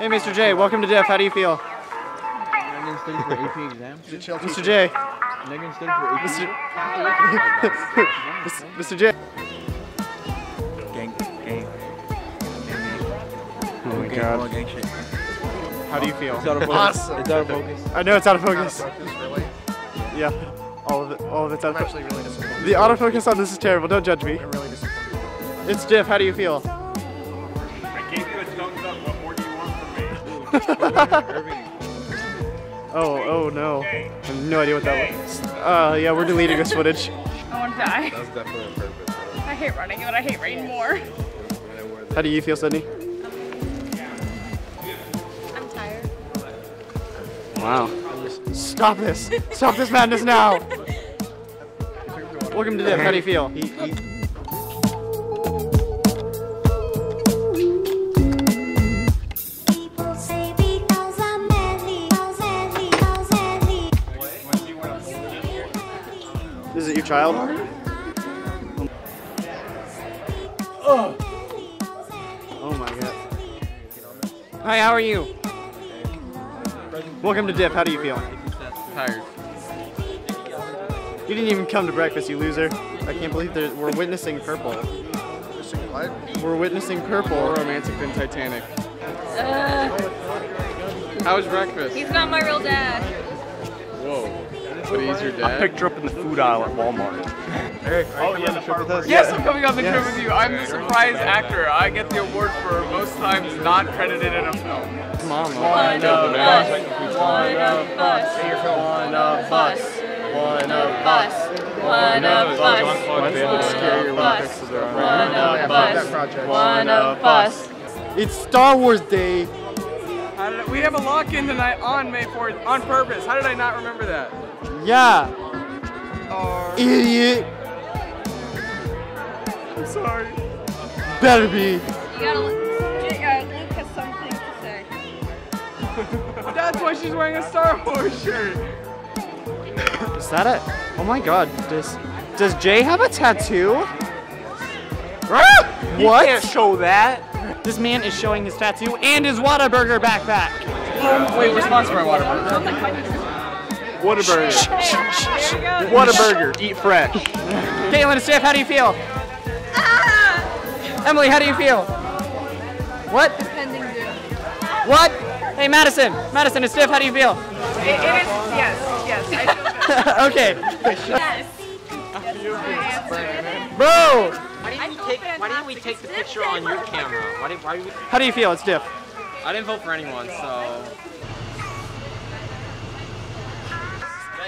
Hey, Mr. J, welcome to Diff. How do you feel? Megan studied for AP exams. Mr. J. Megan studied for AP. Mr. Mr. J. Gang, gang. Oh my Gang, god. gang shit. How do you feel? It's out of focus. Awesome. It's out of focus. I know it's out of focus. Really? Yeah. All of it. All of it's out I'm of actually focus. really disappointed. The autofocus on this is terrible. Don't judge me. I'm really disappointed. It's Diff. How do you feel? Oh, oh no. I have no idea what that was. Uh, yeah, we're deleting this footage. I want to die. That's definitely on purpose. I hate running, but I hate rain more. How do you feel, Sydney? I'm tired. Wow. Stop this. Stop this madness now. Welcome to Diff. How do you feel? Child? Oh. oh my god. Hi, how are you? Welcome to Diff. How do you feel? Tired. You didn't even come to breakfast, you loser. I can't believe there, we're witnessing purple. We're witnessing purple. More romantic than Titanic. Uh, how was breakfast? He's not my real dad. Whoa. But he's your dad? Picked her up in the food aisle at Walmart. Eric, are you coming on the trip with us? Yes, I'm coming on the trip with you. I'm the surprise actor. I get the award for most times not credited in a film. Mama. One of us. One of us. One of us. One of us. One of us. Why does it look scary when the Us. pixels are on? One Yeah, of that us. project. One of us. It's Star Wars Day. How did I- we have a lock-in tonight on May 4th on purpose. How did I not remember that? Yeah. Idiot. I'm sorry. Better be. You gotta. J- uh, Luke has something to say. That's why she's wearing a Star Wars shirt. Is that it? Oh my god. Does does Jay have a tattoo? Ah! What? can't show that. This man is showing his tattoo and his Whataburger backpack. Wait, we're sponsored by Whataburger. Whataburger. Whataburger. Eat fresh. Caitlin and Steph, how do you feel? Ah! Emily, how do you feel? What? Pending. What? Hey, Madison. Madison and Steph, how do you feel? It, it is, yes, yes. I feel okay. Yes. Bro, Why didn't, we take, why didn't we take the picture on your camera? Why did, why did we, how do you feel? It's Diff. I didn't vote for anyone, so.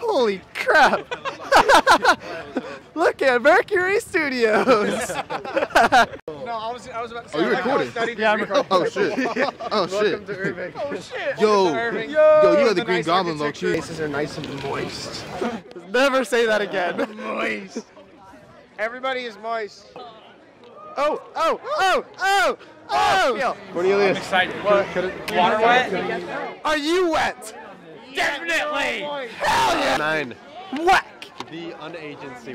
Holy crap. Look at Mercury Studios. No, I was, I was about to say. Oh, you like, I was recording? studying Yeah, I'm recording. Oh shit. Oh, oh shit. Welcome to Irving. Oh shit. Yo, Irving. yo, you got the The Green nice Goblin low architecture. key. Faces are nice and moist. Never say that again. Moist. Everybody is moist. Oh, oh, oh, oh, oh. oh Cornelius. Excited. What? Water wet? Are you wet? Definitely. Hell yeah. Nine. Whack. The unagency.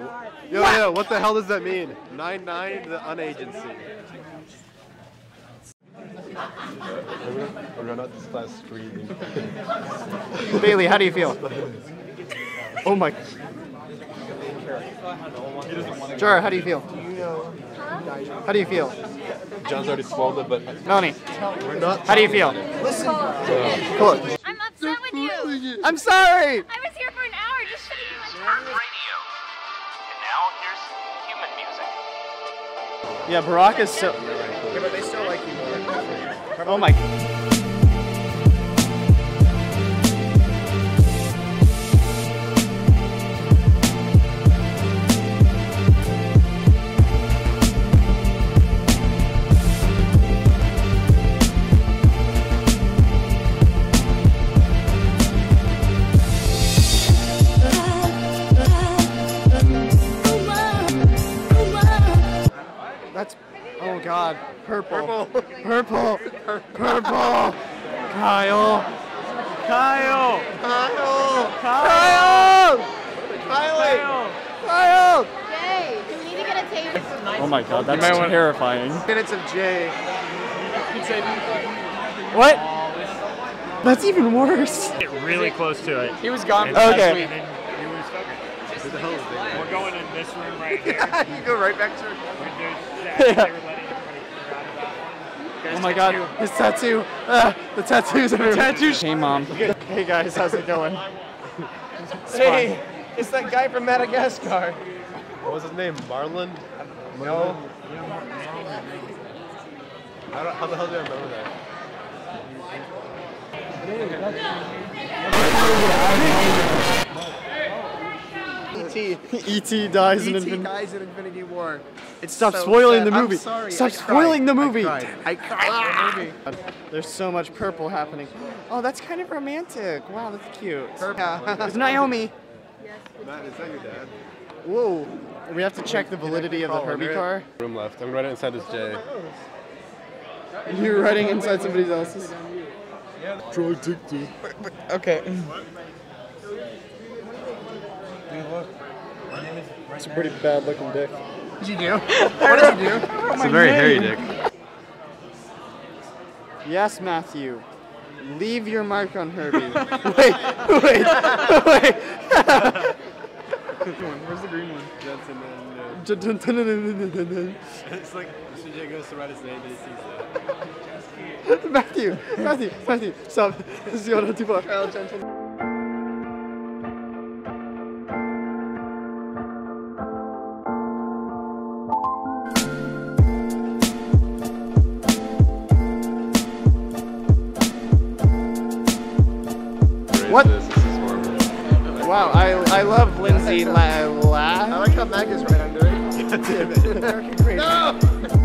Yo, yo, what the hell does that mean? Nine nine, the unagency. We're not this class screaming. Bailey, how do you feel? Oh my. Jar, how do you feel? How do you feel? John's already swallowed it, but Melanie, we're not. how do you feel? Come on. I'm with you. I'm sorry. I was here for an hour just sitting in my car. Yeah, Barack is so. Yeah, but they still like you more. Oh my. God. Purple. Purple. Purple. Purple. Kyle. Kyle. Kyle. Kyle. Kyle. Kyle. Jay, do we need to get a tape? Oh my God, that's might want- terrifying. Minutes of J. What? That's even worse. Get really close to it. He was gone. And Okay. then he was fucking. We're going in this room right here. you go right back to We're doing that. Yeah. They were letting everybody figure out about it. Oh my God, his tattoo. Ah, the tattoos everywhere. Tattoos. Hey mom. Hey guys, how's it going? Hey, it's that guy from Madagascar. What was his name? Marlon? No. How, do- how the hell do I remember that? E.T. E.T. dies in E.T. Infinity. dies in Infinity War. It's Stop so spoiling sad. the movie. I'm sorry. Stop I cried. spoiling the movie. I cried. I cried in the ah! movie. There's so much purple happening. Oh, that's kind of romantic. Wow, that's cute. Yeah. It's Naomi. Yes. Matt, is that your dad? Whoa. We have to check the validity of the Herbie car. Room left. I'm gonna write it inside this J. You're writing inside somebody else's. Drug addicted. Okay. It's a pretty bad looking dick. What'd you do? What did you do? It's a oh very hairy dick. Yes, Matthew. Leave your mark on Herbie. wait, wait, wait. Where's the green one? That's in the. Dun, dun, dun, dun, dun, dun, dun, It's like Mr. J goes to write his name and he sees that. Matthew, Matthew, Matthew, stop. This is going on too far. What? This, this is horrible. Wow, I, I love Lindsay La. I La. like how Mag is right under it. It. American Great. No!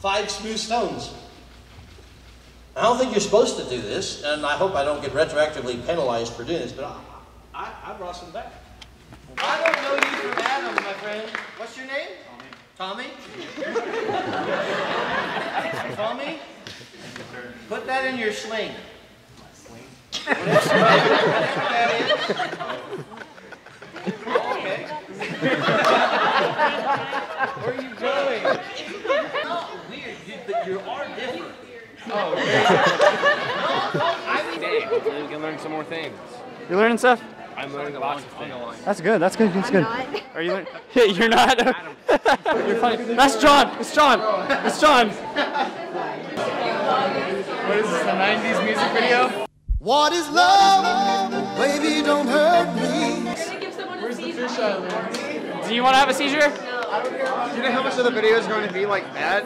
Five smooth stones. I don't think you're supposed to do this, and I hope I don't get retroactively penalized for doing this, but I, I, I brought some back. I don't know you from Adam, my friend. What's your name? Tommy. Tommy? Tommy? Put that in your sling. My sling? Whatever that is. Okay. Where are you going? It's not weird, you, but you are different. Oh, Today, hopefully we can learn some more things. You're learning stuff? I'm learning lots of things. That's good. That's good. That's good. Are you learning? Yeah, you're not. you're funny. That's John. It's John. It's John. What is this, a 90s music video? What is love? Baby, don't hurt me. Where's the fish Do you want to have a seizure? Do you know how much of the video is going to be like that?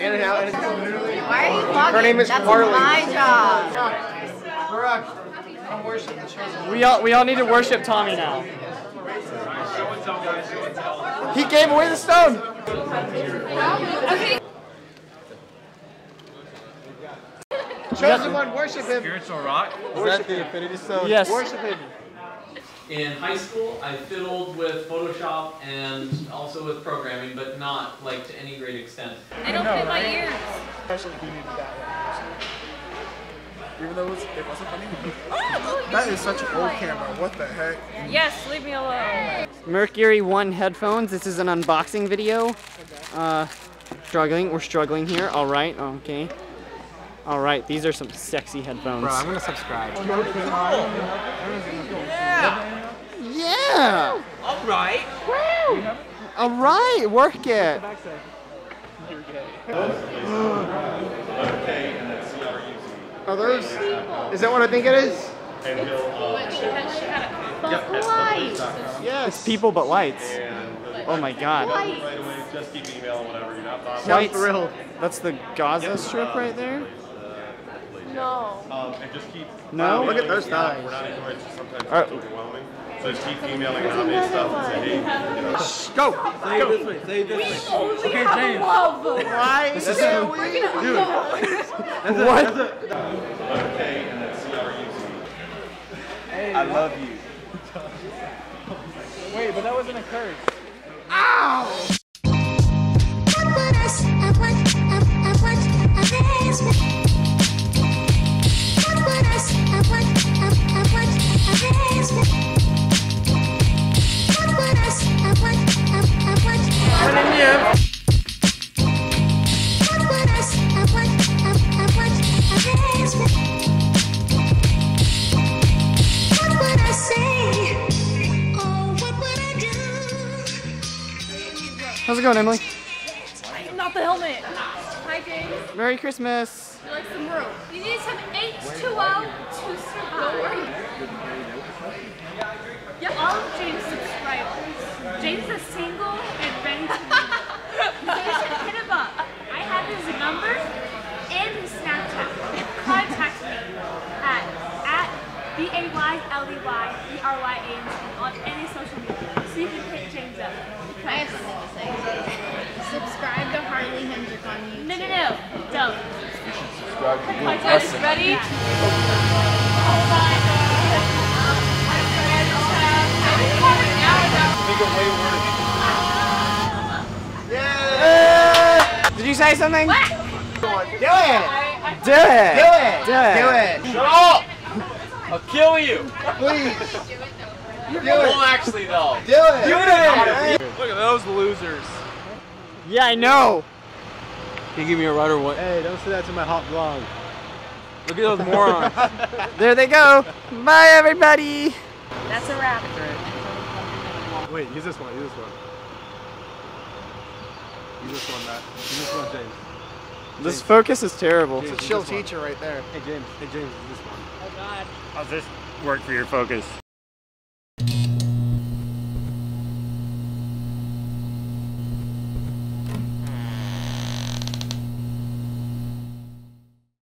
In and out. And it's literally. Why are you vlogging? Her name is That's Carly. my job. Barack, come worship the chosen We all we all need to worship Tommy now. He gave away the stone. Chosen one, worship him. Spiritual rock? Is that the Infinity Stone? Yes. Worship him. In high school, I fiddled with Photoshop and also with programming, but not like to any great extent. They don't fit my ears. Especially if you needed that one. Even though it, was, it wasn't funny. Oh, That is such an old camera. What the heck? Yes, leave me alone. Mercury One headphones. This is an unboxing video. Uh, struggling. We're struggling here. All right. Okay. All right. These are some sexy headphones. Bro, I'm gonna subscribe. yeah. All right. All right. Work it. Are those? Is that what I think it is? and he'll. Uh, But she had, she had a Yep, But why? It's people but lights. Oh my god. Right away, just keep emailing whatever. You're not bothered. Lights. That's the Gaza Strip right there? No. Um, and just keep. No? Look at those Yeah, thighs. We're not enjoying it. Sometimes Alright. it's overwhelming. So just keep emailing hobby stuff and say, hey, you know. Go. Say it this way. Say it this way. Okay, James. Love. Why? This is so weird. What? Okay, and then C-R-U-Z. I love you. Wait, but that wasn't a curse. How's it going, Emily? Not the helmet. Hi, James. Merry Christmas. You like some rope? You need some H2O to survive. Yeah, all of James' subscribers. James is single and ready to You should hit him up. I have his number and his Snapchat. Contact me at at B A Y L E Y E R Y A N T on any social media. So you can hit James up. I have something to say. Subscribe to Harley Hendrick on YouTube. No, no, no, don't. Subscribe to Blue My time is Crescent. ready. Oh my god. My friends have been coming out. Think of way worse. Did you say something? Do it. Do it. Do it. Do it. Do it. Shut up! I'll kill you. Please. You Do won't it. actually though. Do it. Do it. Look at those losers. Yeah, I know. Can you give me a rudder one? Hey, don't say that to my hot vlog. Look at those morons. There they go. Bye, everybody. That's a wrap. Wait, use this one. Use this one. Use this one, Matt. Use this one, James. This focus is terrible. It's a chill teacher right there. Hey, James. Hey, James. Use this one. Oh god. How's this work for your focus?